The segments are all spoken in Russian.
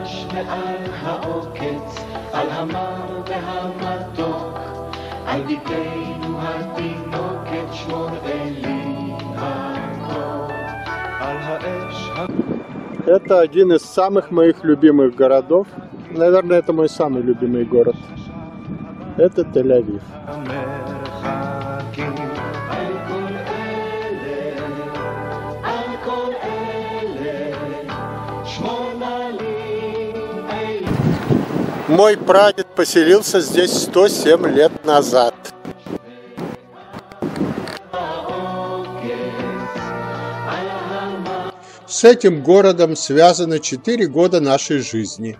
הדבש ועל העוקץ, על המר והמתוק, על ביתנו התינוקת שמור אלי הכל. על האש Это один из самых моих любимых городов. Наверное, это мой самый любимый город. Это Тель-Авив. Мой прадед поселился здесь 107 лет назад. С этим городом связано 4 года нашей жизни.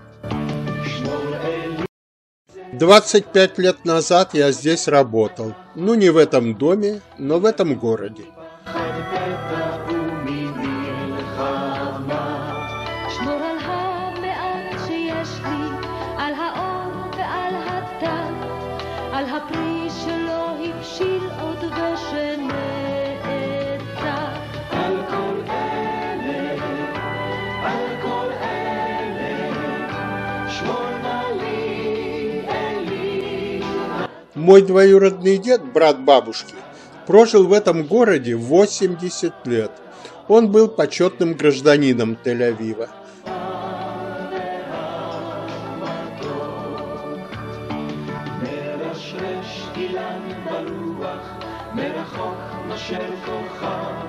25 лет назад я здесь работал. Ну, не в этом доме, но в этом городе. הפרי שלא הבשיל עוד ושנאטה. על כל אלה, על כל אלה, שמור נא לי אלי. Мой двоюродный дед, брат бабушки, прожил в этом городе 80 лет. Он был почетным гражданином Тель-Авива. אילן ברוח, מרחוק נושר כוכב,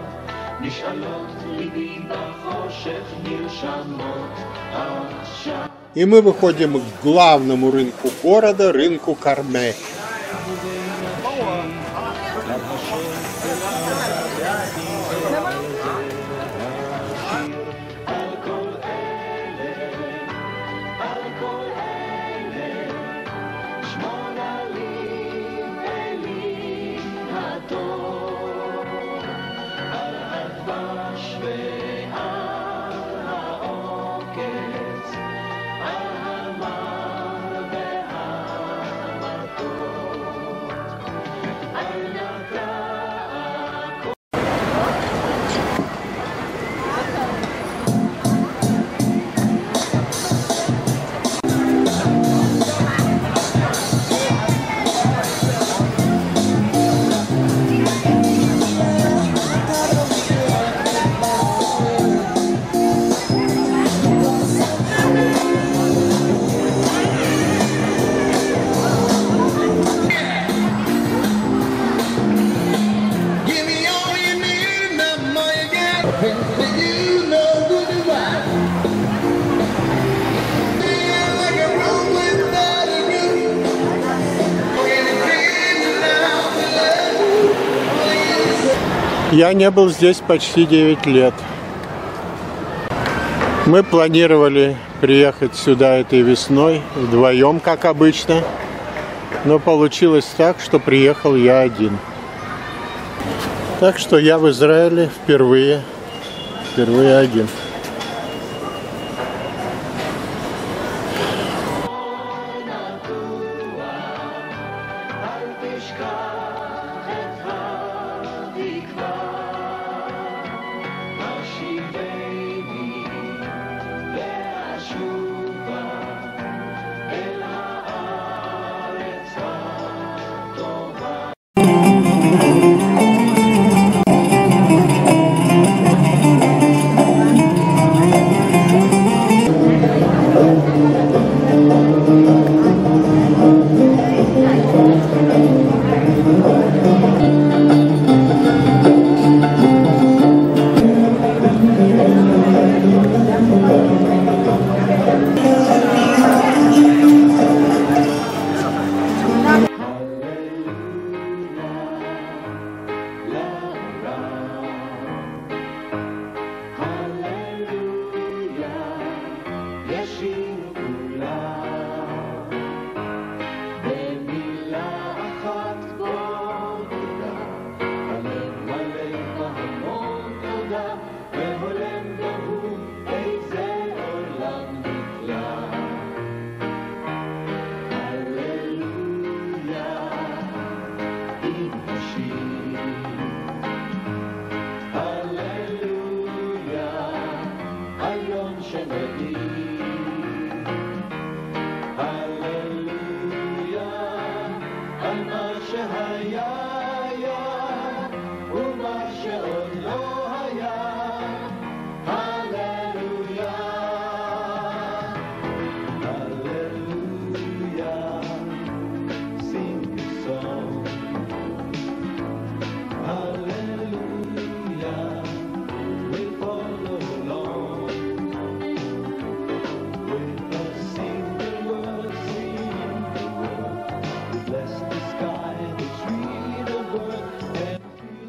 נשאלות ליבי בחושך נרשמות עכשיו. И мы выходим к главному рынку города, рынку Карме. שמור Я не был здесь почти 9 лет. Мы планировали приехать сюда этой весной вдвоем, как обычно. Но получилось так, что приехал я один. Так что я в Израиле впервые, впервые один.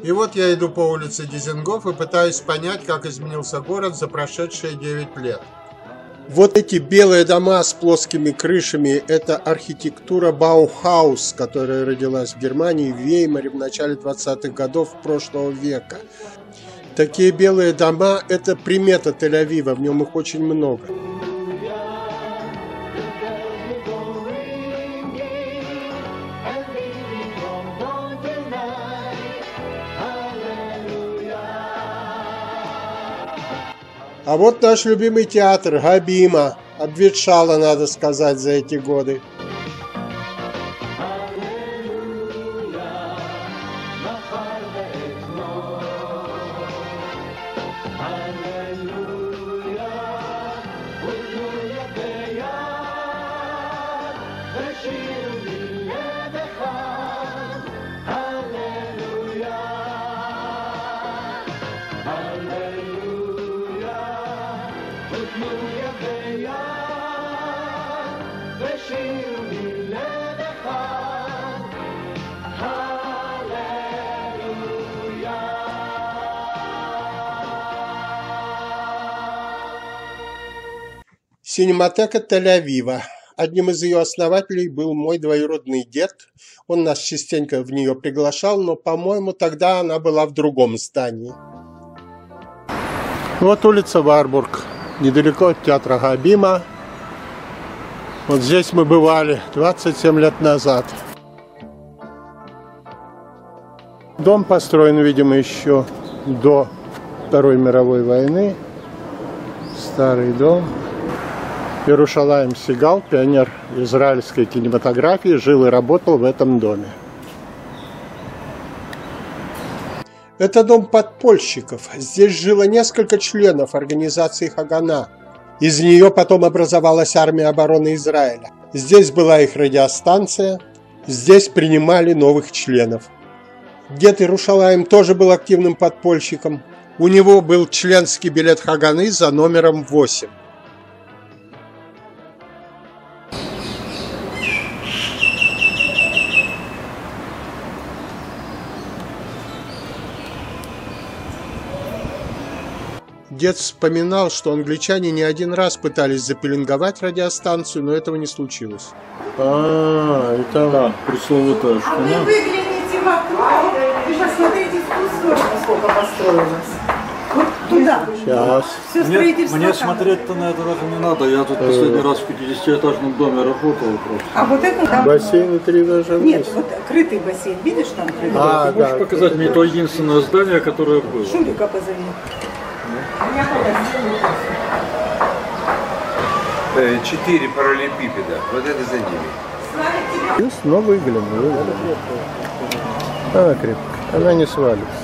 И вот я иду по улице Дизингов и пытаюсь понять, как изменился город за прошедшие 9 лет. Вот эти белые дома с плоскими крышами – это архитектура Баухаус, которая родилась в Германии, в Веймаре в начале 20-х годов прошлого века. Такие белые дома – это примета Тель-Авива, в нем их очень много. А вот наш любимый театр Габима. Обветшала, надо сказать, за эти годы. Синематека Тель-Авива. Одним из ее основателей был мой двоюродный дед. Он нас частенько в нее приглашал, но, по-моему, тогда она была в другом здании. Вот улица Варбург, недалеко от театра Габима. Вот здесь мы бывали 27 лет назад. Дом построен, видимо, еще до Второй мировой войны. Старый дом. Ирушалаем Сигал, пионер израильской кинематографии, жил и работал в этом доме. Это дом подпольщиков. Здесь жило несколько членов организации Хагана. Из нее потом образовалась армия обороны Израиля. Здесь была их радиостанция. Здесь принимали новых членов. Дед Ирушалаем тоже был активным подпольщиком. У него был членский билет Хаганы за номером 8. Дед вспоминал, что англичане не один раз пытались запеленговать радиостанцию, но этого не случилось. А, это... Да, пресловутая А вы выгляните вокруг и посмотрите в ту сторону, сколько построилось. Вот туда. Сейчас. Все Мне, строительство мне смотреть-то на это даже не надо. Я тут последний раз в 50-этажном доме работал просто. А вот это там... Бассейн и три этажа Нет, вот крытый бассейн. Видишь там крытый? А, Ты можешь да. показать мне то единственное здание, которое было? Шурика позови. Э, Четыре параллелепипеда. Вот это за ними. Плюс, но выглянула. Она крепкая. Она не свалится.